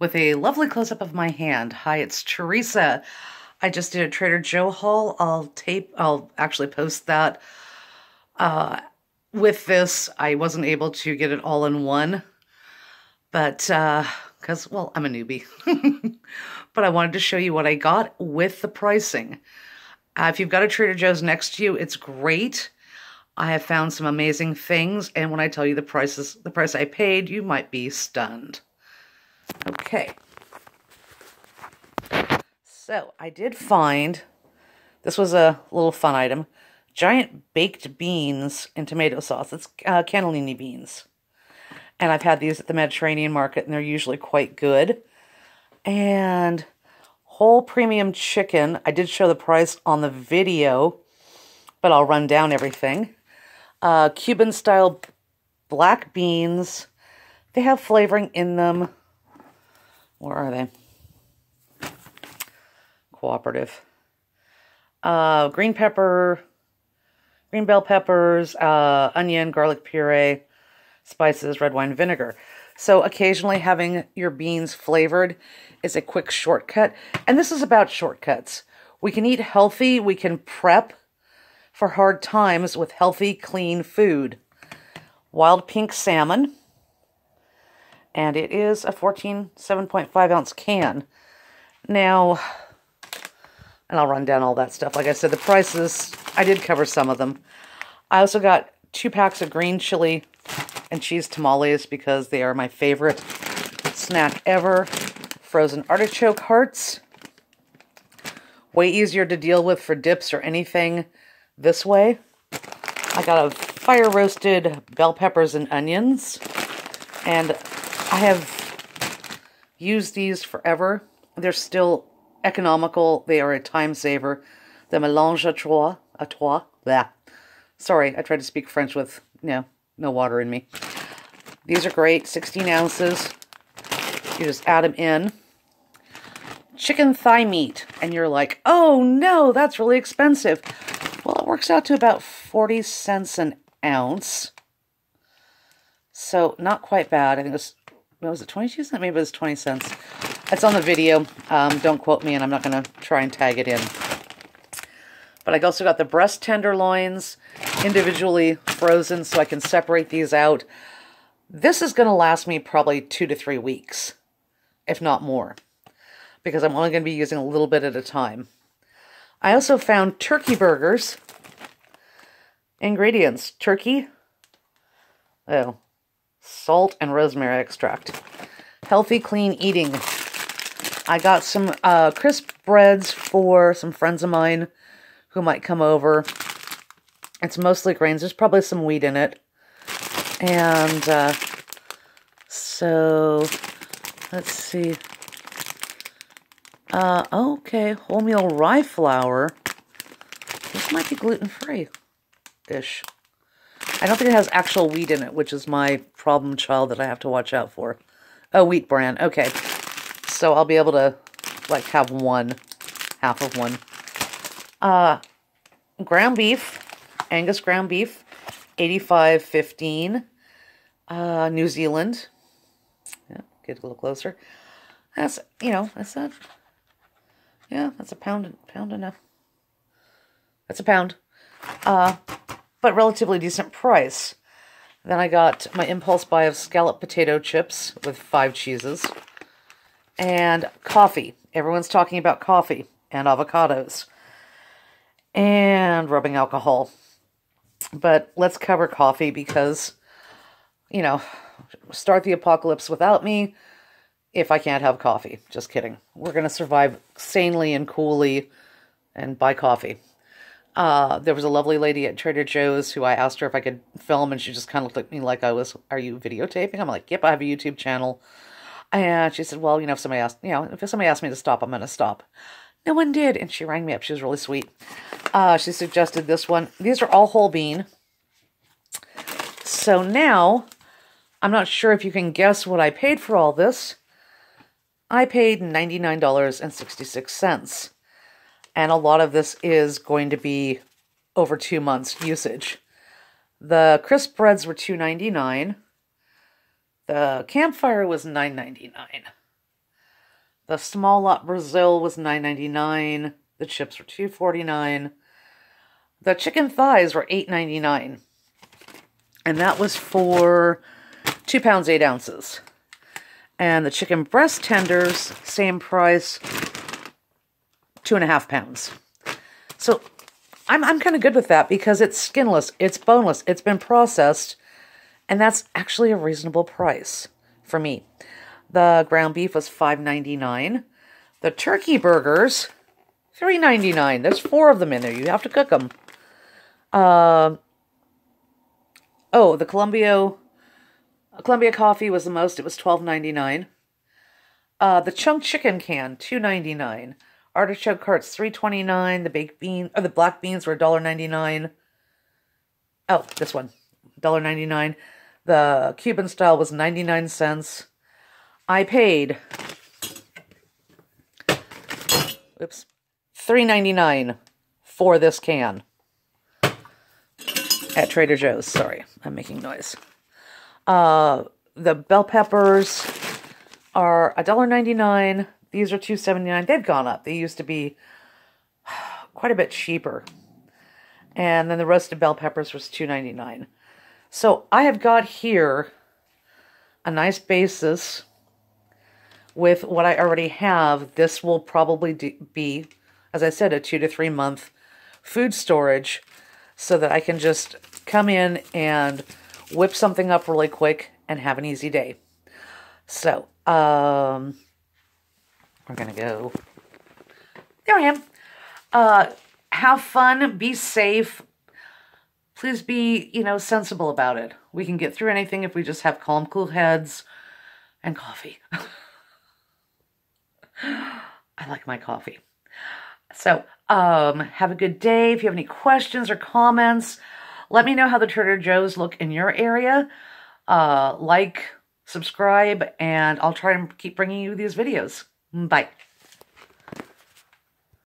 with a lovely close-up of my hand. Hi, it's Teresa. I just did a Trader Joe haul. I'll tape, I'll actually post that. Uh, with this, I wasn't able to get it all in one, but because, uh, well, I'm a newbie. but I wanted to show you what I got with the pricing. Uh, if you've got a Trader Joe's next to you, it's great. I have found some amazing things, and when I tell you the prices, the price I paid, you might be stunned. Okay. So I did find, this was a little fun item, giant baked beans in tomato sauce. It's uh, cannellini beans. And I've had these at the Mediterranean market, and they're usually quite good. And whole premium chicken. I did show the price on the video, but I'll run down everything. Uh, Cuban style black beans. They have flavoring in them. Where are they? cooperative. Uh, green pepper, green bell peppers, uh, onion, garlic puree, spices, red wine vinegar. So occasionally having your beans flavored is a quick shortcut. And this is about shortcuts. We can eat healthy. We can prep for hard times with healthy, clean food. Wild pink salmon. And it is a 14, 7.5 ounce can. Now, and I'll run down all that stuff. Like I said, the prices, I did cover some of them. I also got two packs of green chili and cheese tamales because they are my favorite snack ever. Frozen artichoke hearts. Way easier to deal with for dips or anything this way. I got a fire roasted bell peppers and onions. And I have used these forever. They're still economical. They are a time saver. The mélange à trois, à trois, blah. Sorry, I tried to speak French with, you know, no water in me. These are great, 16 ounces. You just add them in. Chicken thigh meat, and you're like, oh no, that's really expensive. Well, it works out to about 40 cents an ounce. So, not quite bad. I think it was, what was it, 22 cents? Maybe it was 20 cents. It's on the video. Um, don't quote me, and I'm not going to try and tag it in. But I also got the breast tenderloins individually frozen so I can separate these out. This is going to last me probably two to three weeks, if not more, because I'm only going to be using a little bit at a time. I also found turkey burgers. Ingredients, turkey, oh, salt and rosemary extract. Healthy, clean eating. I got some uh, crisp breads for some friends of mine who might come over. It's mostly grains. There's probably some wheat in it. And uh, so, let's see. Uh, okay, wholemeal rye flour. This might be gluten-free-ish. I don't think it has actual wheat in it, which is my problem child that I have to watch out for. Oh, wheat bran. Okay. So I'll be able to, like, have one, half of one. Uh, ground beef, Angus ground beef, 85.15, uh, New Zealand. Yeah, get a little closer. That's, you know, that's that. yeah, that's a pound, pound enough. That's a pound. Uh, but relatively decent price. Then I got my impulse buy of scallop potato chips with five cheeses and coffee. Everyone's talking about coffee and avocados and rubbing alcohol. But let's cover coffee because, you know, start the apocalypse without me if I can't have coffee. Just kidding. We're going to survive sanely and coolly and buy coffee. Uh, there was a lovely lady at Trader Joe's who I asked her if I could film, and she just kind of looked at me like I was, Are you videotaping? I'm like, Yep, I have a YouTube channel. And she said, well, you know, if somebody asked, you know, if somebody asked me to stop, I'm going to stop. No one did. And she rang me up. She was really sweet. Uh, she suggested this one. These are all whole bean. So now, I'm not sure if you can guess what I paid for all this. I paid $99.66. And a lot of this is going to be over two months usage. The crisp breads were $2.99. The campfire was $9.99. The small lot Brazil was $9.99. The chips were $2.49. The chicken thighs were $8.99. And that was for two pounds, eight ounces. And the chicken breast tenders, same price, two and a half pounds. So I'm, I'm kind of good with that because it's skinless, it's boneless, it's been processed, and that's actually a reasonable price for me. The ground beef was $5.99. The turkey burgers, $3.99. There's four of them in there. You have to cook them. Uh, oh, the Colombia Colombia coffee was the most. It was $12.99. Uh, the chunk chicken can, $2.99. Artichoke hearts, $3.29. The baked bean or the black beans were $1.99. Oh, this one, $1.99. The Cuban style was 99 cents. I paid oops, $3.99 for this can at Trader Joe's. Sorry, I'm making noise. Uh, the bell peppers are $1.99. These are $2.79. They've gone up. They used to be quite a bit cheaper. And then the roasted bell peppers was $2.99. So I have got here a nice basis with what I already have. This will probably be, as I said, a two to three month food storage so that I can just come in and whip something up really quick and have an easy day. So, um, we're going to go. There I am. Uh, have fun, be safe. Please be, you know, sensible about it. We can get through anything if we just have calm, cool heads and coffee. I like my coffee. So, um, have a good day. If you have any questions or comments, let me know how the Trader Joe's look in your area. Uh, like, subscribe, and I'll try and keep bringing you these videos. Bye.